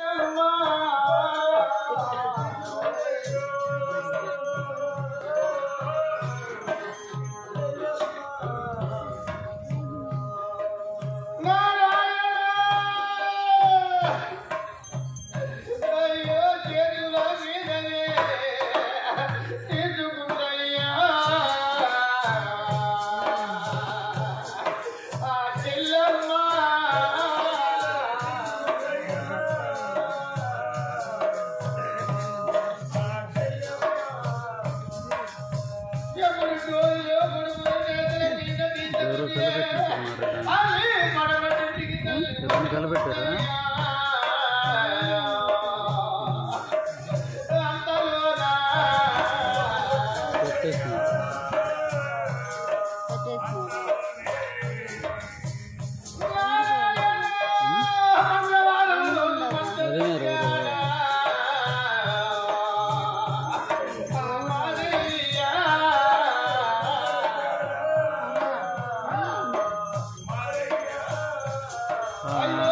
什么 아.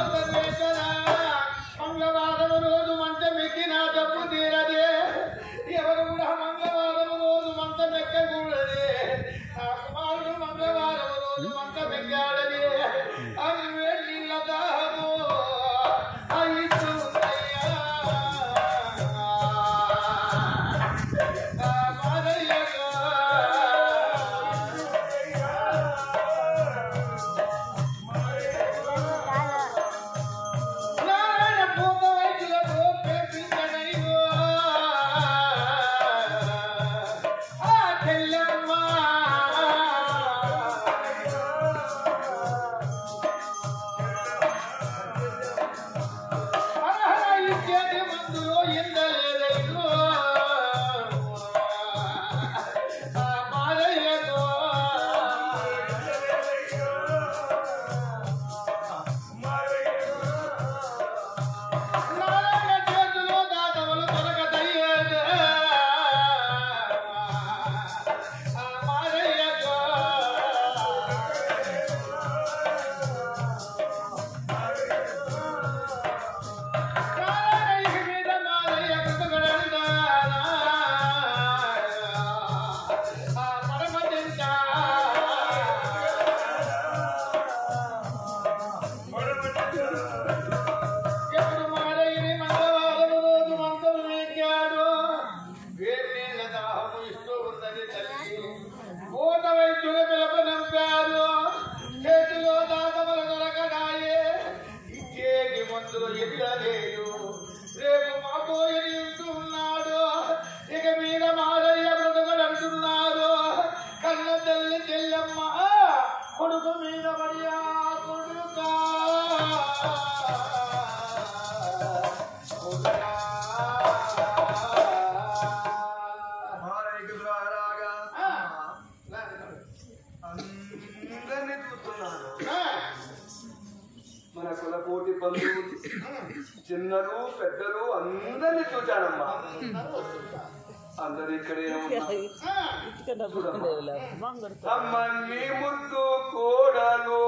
అమ్మని ముద్దు కోడలు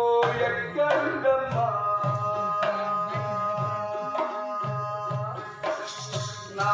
ఎక్కడమ్మా నా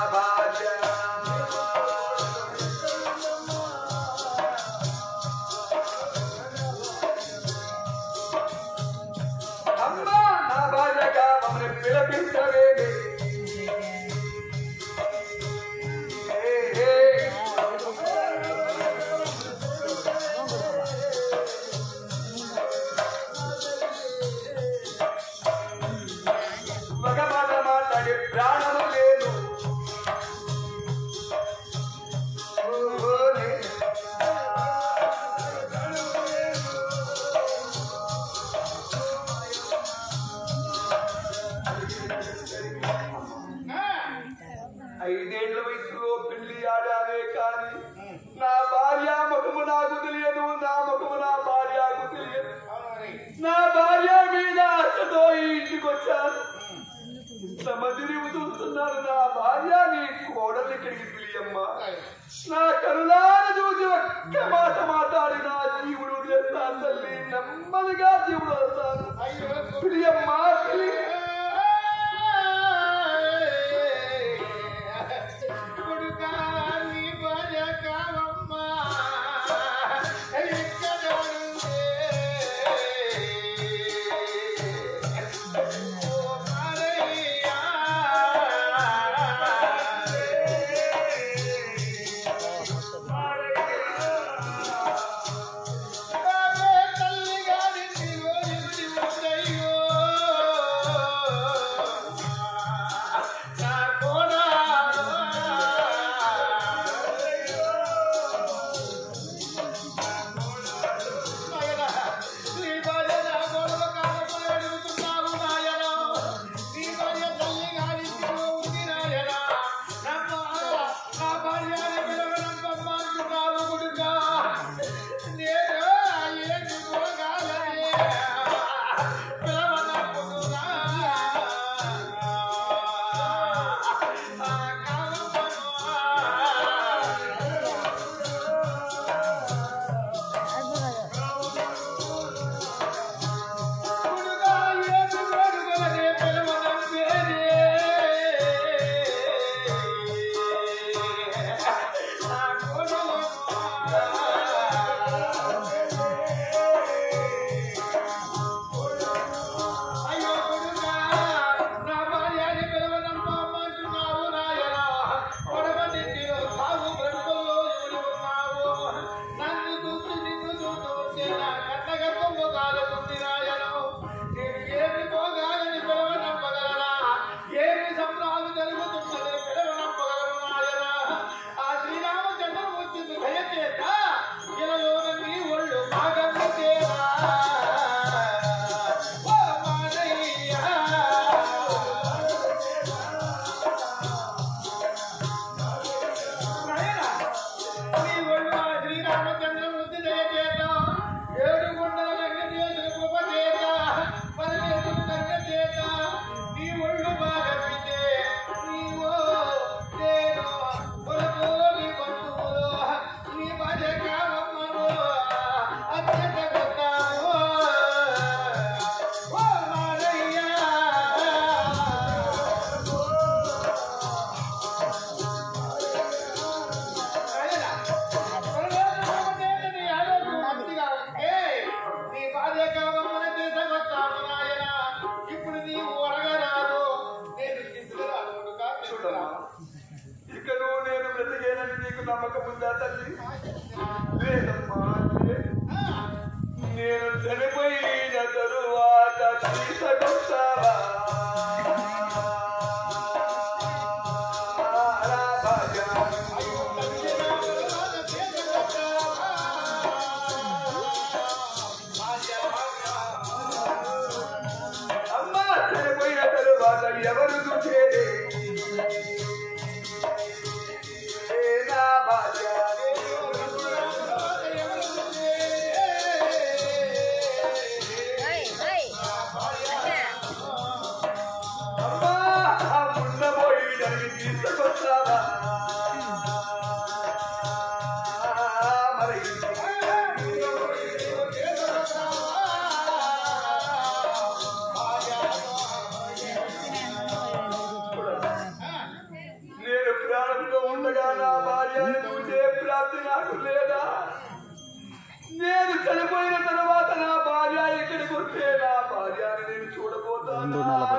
ನಾ ಕರುಣಾರಜೂಜು ಮಾತ ಮಾತಾಡಿನ ಜೀವನು ಎತ್ತಾದಲ್ಲಿ ನಮ್ಮದಿಗ ಜೀವನ ಪ್ರಿಯಮ್ಮ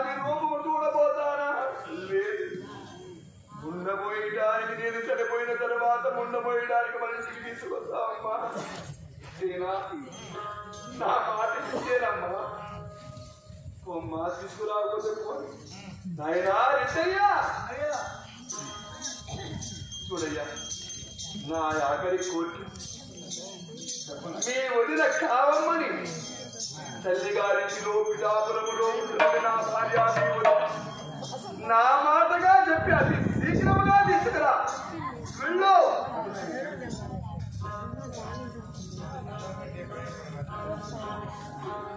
రెండు రూపము చూడబోతానా లేదు. ఉండబోయడానికి నేను చనిపోయిన తర్వాత ఉండబోయడానికి మనిషికి ఇంటికి తీసుకొస్తా అమ్మా? నా మాట ఇచ్చేనమ్మా అమ్మా తీసుకురాకపోతే పోని. నాయనా రెడ్డయ్యా చూడయ్యా నా ఆఖరి కోటి మీ వదిన కావమ్మని. తల్లిగారింటిలో పితాపురములో ఉంటుంది నా భార్య నా మాటగా చెప్పి అది శీఘ్రముగా తీసుకురా వెళ్ళు you.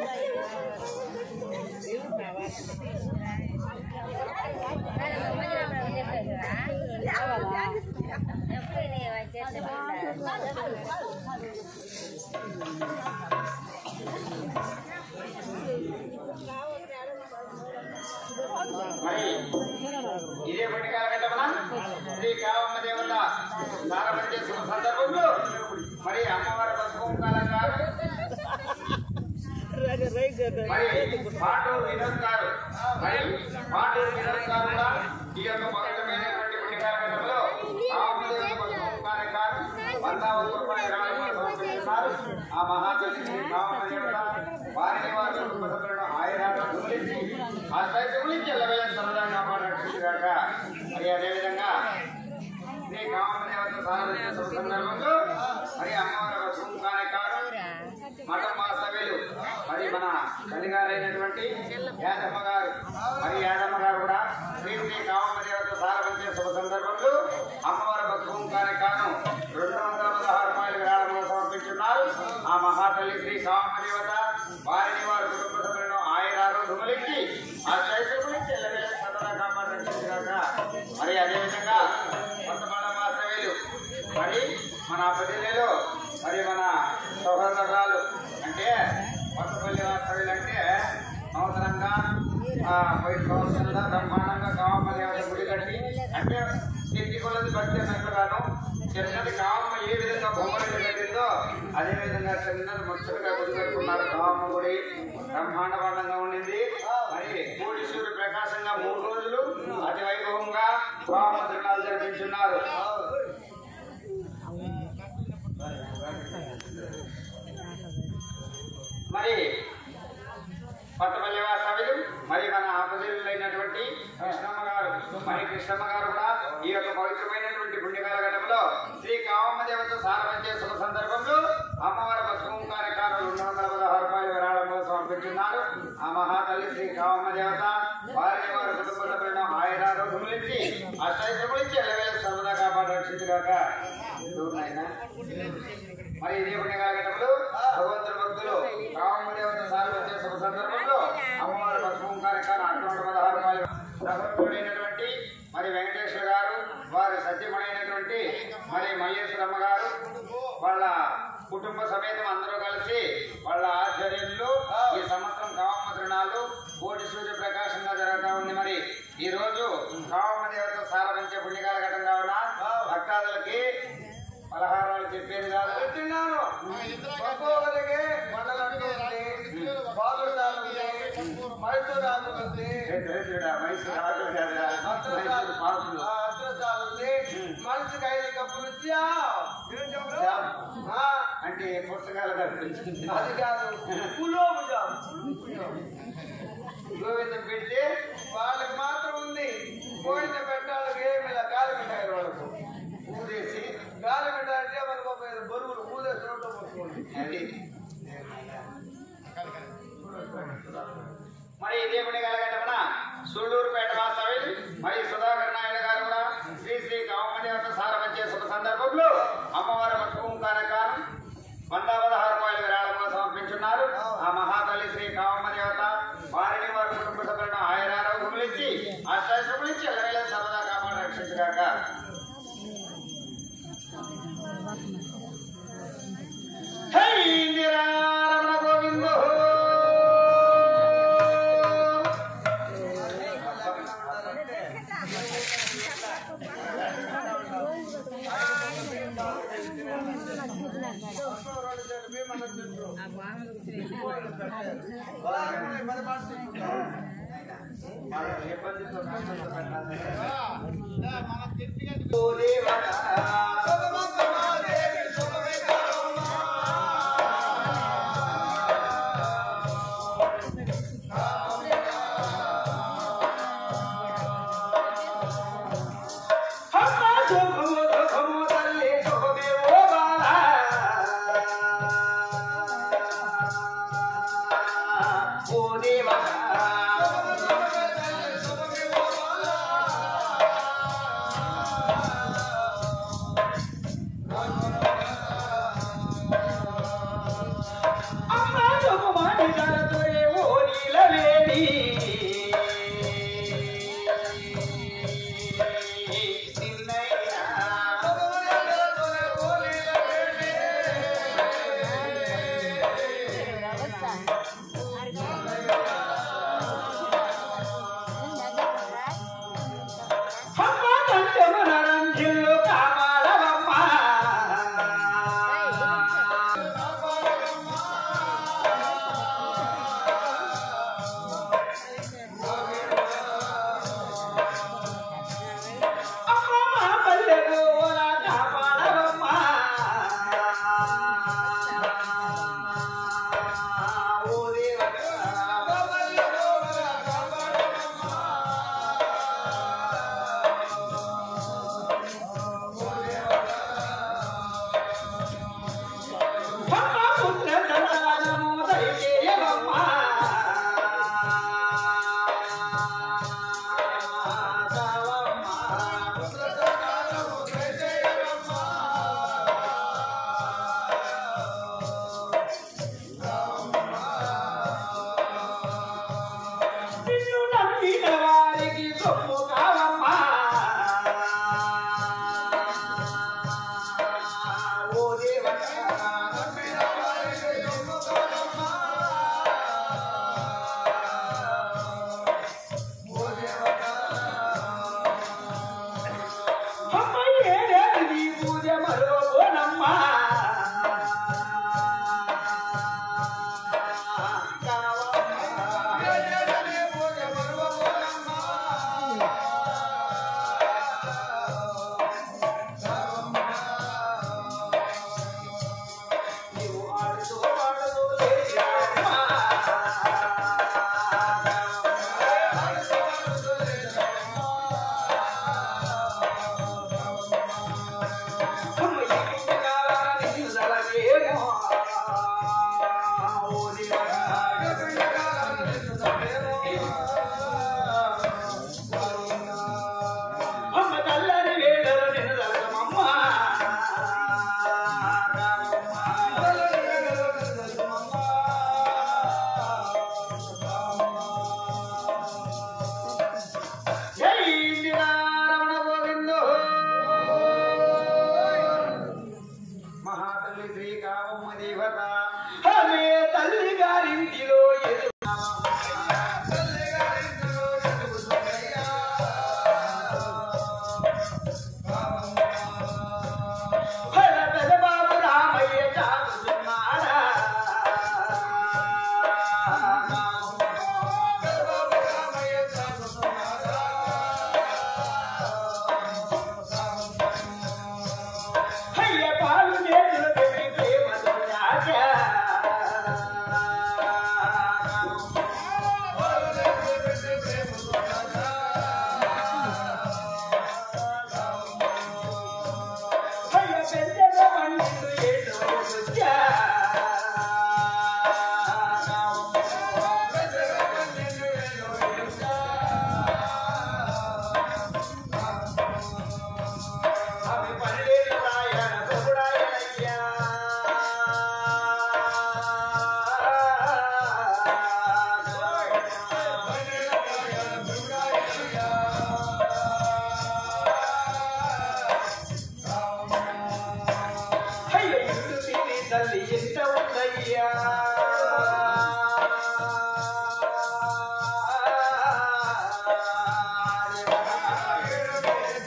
మరి ఇదే పట్టి కాలగట్టమన శ్రీ కావమ్మ దేవత సారపతి శుభ సందర్భంలో మరి అమ్మవారి పసుపు కాలంగారు మరి పాటూరు వినోద్ గారు మరి పాటూరు వినోద్ గారు కూడా ఈ యొక్క పవిత్రమైనటువంటి పుణ్య కార్యక్రమంలో కార్యక్రమం వంద రూపాయల ఆ మహాతల్లి వారిని వారి ఆయన ఆ సైతం ఎల్లవేళ సరదా కాపాడగాక మరి అదేవిధంగా శ్రీ కామదేవత సారథ్య సందర్భంలో మరి అమ్మవారి వసూం కానే కాదు మఠం మా సభ్యులు మరి మన తల్లిగారైనటువంటి యాదమ్మ గారు. మరి యాదమ్మ గారు కూడా శ్రీ శ్రీ కామదేవత సారథ్య శుభ సందర్భంలో అమ్మవారి వసూం కానే కాను రెండు వందల పదహారు రూపాయల విరాళంలో సమర్పించున్నారు. ఆ మహాతల్లి శ్రీ కామదేవత వారిని వారి కుటుంబ సభ్యులను ఆయన దుమలించి ఆ చైత్రముని చెల్లవేళ సదనా కాపాడుగాక మరి అదేవిధంగా కొంతమంది మాసవేలు మరి మన పదిలో మరి మన సహోదరాలు ఆ, బయట సంవత్సరంగా బ్రహ్మాండంగా కావమ్మ దేవత గుడి కట్టి అంటే ఎన్ని కొలది భక్తి అన్నట్లుగాను చిన్నది కావమ్మ ఏ విధంగా బొమ్మలు కట్టిందో అదే విధంగా చిన్నది ముచ్చటగా గుడి కట్టుకున్నారు కావమ్మ గుడి బ్రహ్మాండవండంగా ఉండింది. మరి కోటి సూర్య ప్రకాశంగా మూడు రోజులు అతి వైభవంగా కావమ్మ తిరునాలు జరిపించున్నారు మరి కొత్తపల్లి వాసవిలు మరి మన ఆపదలైనటువంటి కృష్ణమ్మ గారు మరి కృష్ణమ్మ గారు కూడా ఈ యొక్క పవిత్రమైనటువంటి పుణ్యకాల ఘటంలో శ్రీ కావమ్మ దేవత సారవంచే శుభ సందర్భంలో అమ్మవారి పసుపు కార్యక్రమం రెండు వందల పదహారు రూపాయలు విరాళంలో సమర్పించున్నారు ఆ మహాతల్లి శ్రీ కావమ్మ దేవత వారిని వారి కుటుంబ సభ్యులను ఆయురారోగ్యములించి అష్టైశ్వములించి ఎల్లవేళ సర్వదా కాపాడు రక్షించుగాక నాయనా మరి ఇదే పుణ్యకాలఘట్టంలో భగవంతుడి భక్తులు కావమ్మ దేవత సారి వచ్చే శుభ సందర్భంలో అమ్మవారి పసుపు కార్యక్రమం అటువంటి పదహారు రూపాయలు సహోదరుడైనటువంటి మరి వెంకటేశ్వర గారు వారి సత్యమైనటువంటి మరి మల్లేశ్వరమ్మ గారు వాళ్ళ కుటుంబ సమేతం అందరూ కలిసి వాళ్ళ ఆధ్వర్యంలో ఈ సంవత్సరం కావమ్మ తిరునాళ్ళు కోటి సూర్య ప్రకాశంగా జరుగుతా ఉంది మరి ఈ రోజు కావమ్మ దేవత సారవంచే పుణ్యకాల ఘటం కావున భక్తాదులకి పలహారాలు చెప్పేది కాదు చెప్తున్నాను ఒక్కొక్కరికి మండలంటూ ఉంది బాదుడు దాకా ఉంది మైసూరు దాకా ఉంది దరిద్రుడా, మైసూరు ఆకులు కాదురా, మైసూరు పాకులు. అద్రసాలు ఉంది మనిషికి అంటే పుస్తకాలు అది కాదు పులోపు జాము గోవిందం పెడితే వాళ్ళకి మాత్రం ఉంది కోడిత పెట్టాలకు ఏమి ఇలా గాలి పెట్టారు వాళ్ళకు ఊదేసి గాలి పెట్టాలంటే అంటే మనకు ఒక బరువులు ఊదేసి రోడ్లో పోసుకోండి అది మరి ఇదే పని కలగటమన సూళ్ళూరుపేట వాస్తవ్యులు మరి సుధాకర్ ఓ దేవా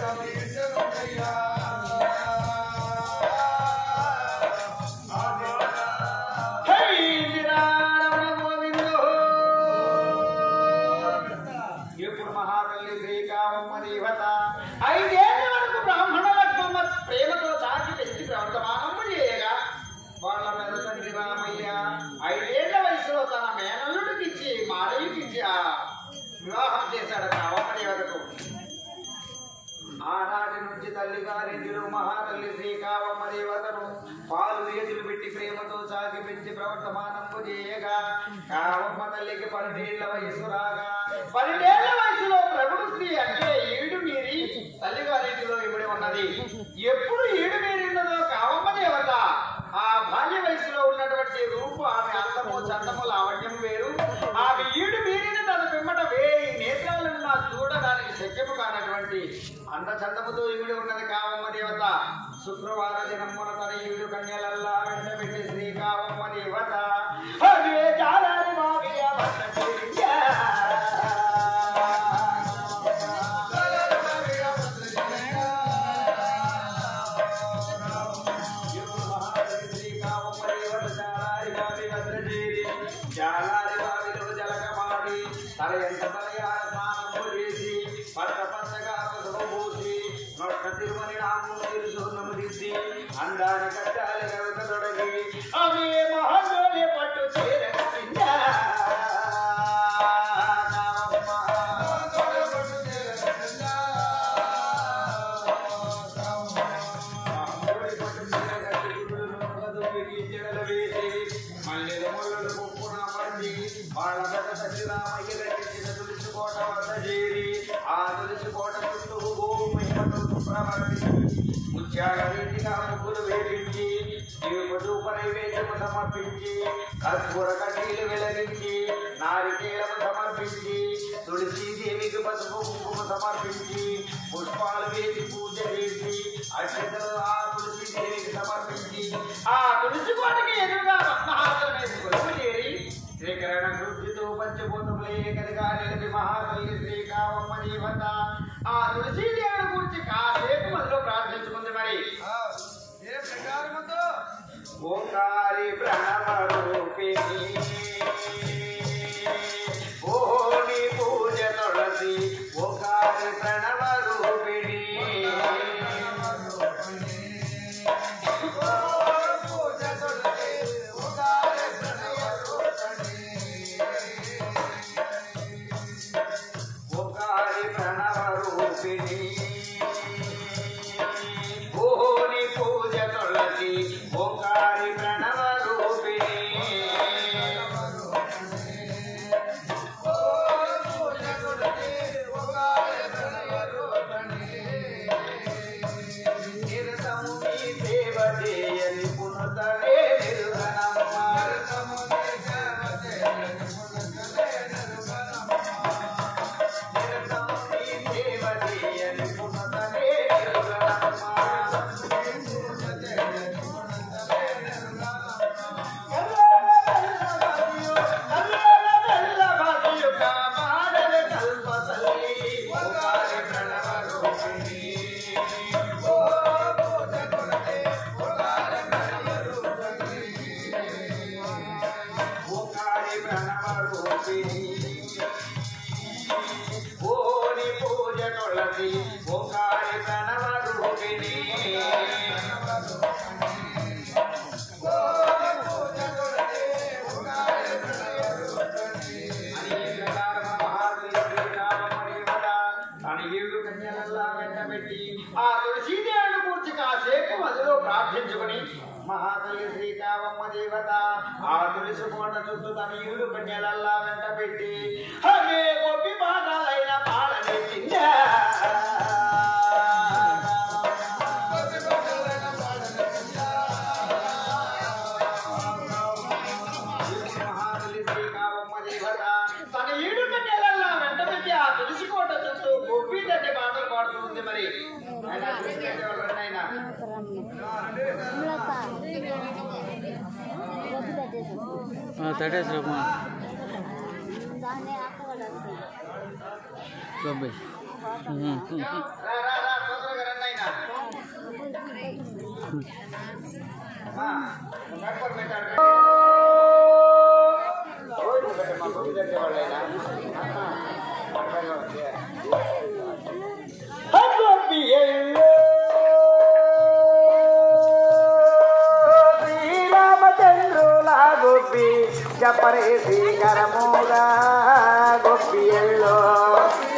像绿色的太阳。కావమ్మ తల్లికి పన్నెండేళ్ళ వయసు రాగా పన్నెండేళ్ళ వయసులో ప్రభుడు స్త్రీ అంటే ఏడు మీరి తల్లి ఇంటిలో ఇవిడి ఉన్నది. ఎప్పుడు ఏడు మీరి ఉన్నదో కావమ్మ దేవత ఆ బాల్య వయసులో ఉన్నటువంటి రూపు ఆమె అందము చందము లావణ్యం వేరు. ఆమె ఈడు మీరిన తన పిమ్మట వేయి నేత్రాలున్న చూడడానికి శక్యము కానటువంటి అంద చందముతో ఇవిడి ఉన్నది కావమ్మ దేవత. శుక్రవార దినమున సమర్పించి కర్పూర కడ్డీలు వెలిగించి నారికేళము సమర్పించి తులసి దేవికి పసుపు కుంకుమ సమర్పించి పుష్పాలు వేసి పూజ చేసి అక్షతలు ఆ తులసి దేవికి సమర్పించి ఆ తులసి కోటకి ఎదురుగా రత్నహారం వేసుకొని చేరి శ్రీకరణ కృషితో పంచభూతములే కదిగా నిలిపి మహాతల్లి శ్రీ కావమ్మ దేవత. ఆ తులసి దేవుని గురించి కాసేపు మనలో ప్రార్థించుకుంది మరి. ఏ ప్రకారముతో? ఆ తులసి కోట చుట్టూ తన కన్యలల్లా వెంట పెట్టి హరే గొప్పి తట్టి పాటలు పాడుతుంది మరి ఆయన తులసి కట్టేవాళ్ళు ఆయన తటేశ్వరమ్మా గొప్పి చెప్పరే శ్రీకరముగా గొప్పి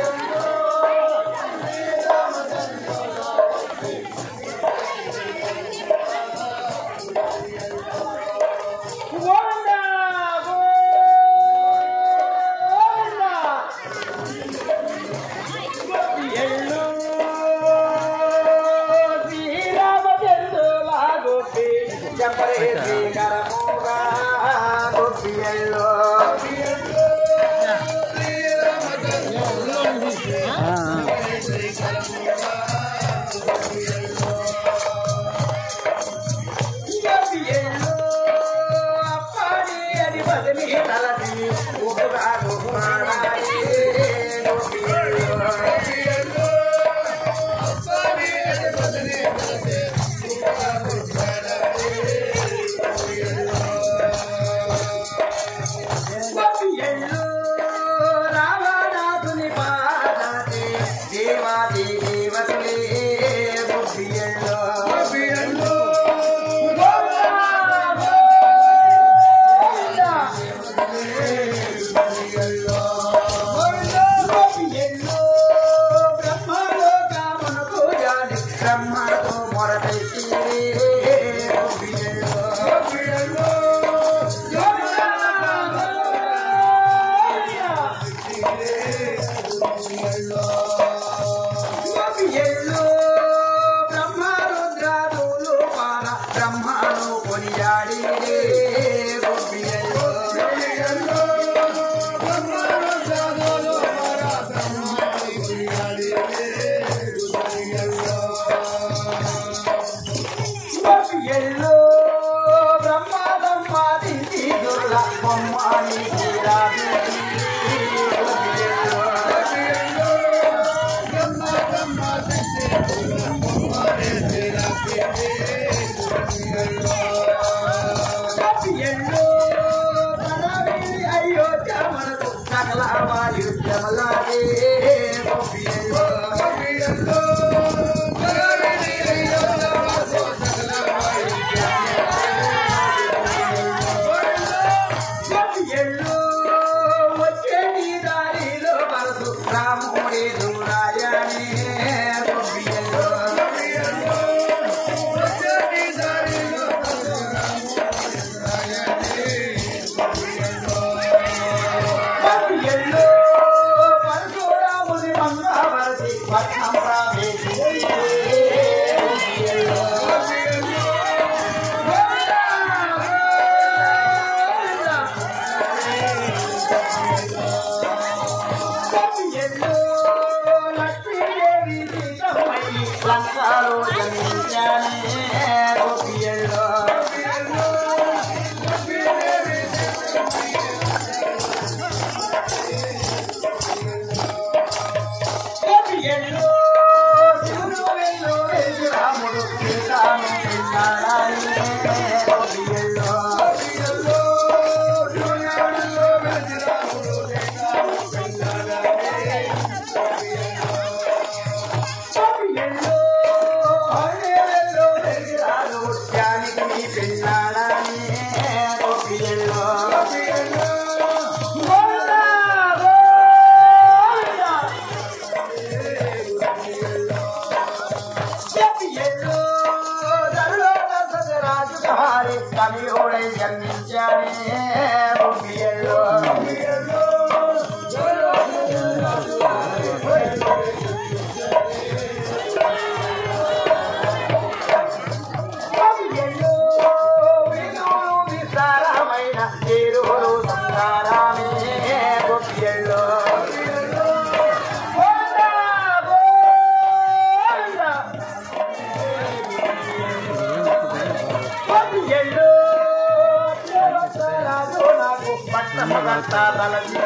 दादा लगी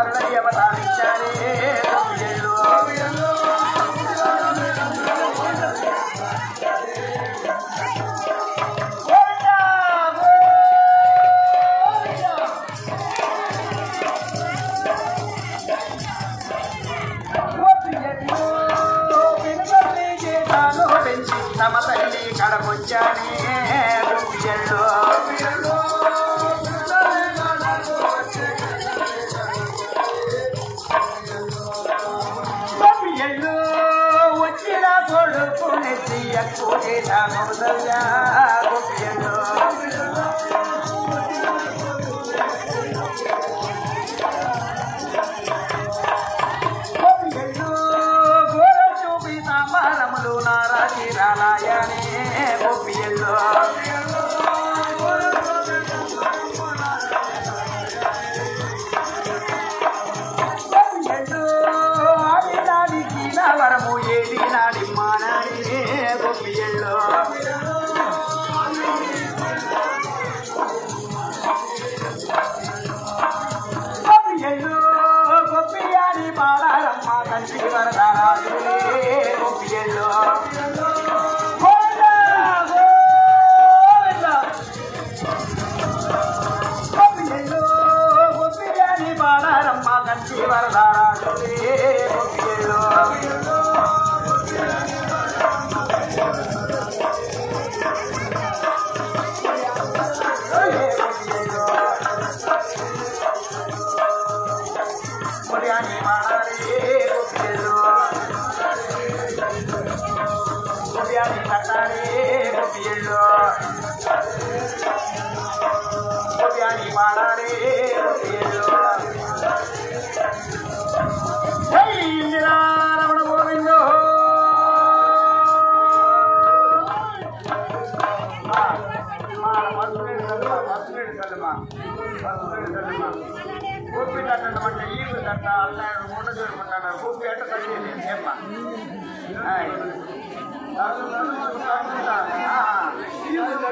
కారుణ్యవతారించ Hallelujah.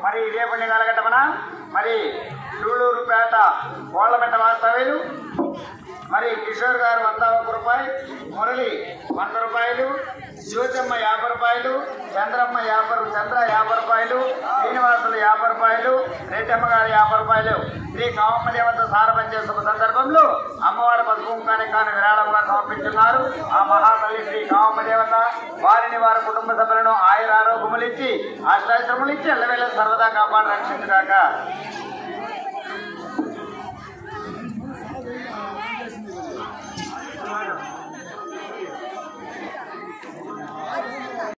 మరి రేపటి కలగటమనా మరి లూడూరుపేట కోళ్ళమెట్ట వాస్తవ్యులు. మరి కిషోర్ గారు వంద ఒక రూపాయి మురళి వంద రూపాయలు. జ్యోతమ్మ యాభై రూపాయలు చంద్రమ్మ యాభై చంద్ర యాభై రూపాయలు శ్రీనివాసులు యాభై రూపాయలు రెడ్డమ్మ గారు యాభై రూపాయలు. శ్రీ కామమ్మ దేవత సారపంచే శుభ సందర్భంలో అమ్మవారి పసుపు కాని విరాళంగా సమర్పించున్నారు. ఆ మహాతల్లి శ్రీ కామమ్మ దేవత వారిని వారి కుటుంబ సభ్యులను ఆయుర ఆరోగ్యములు ఇచ్చి ఆశ్రయశ్రములు ఇచ్చి ఎల్లవేళ సర్వదా కాపాడు రక్షించుగాక.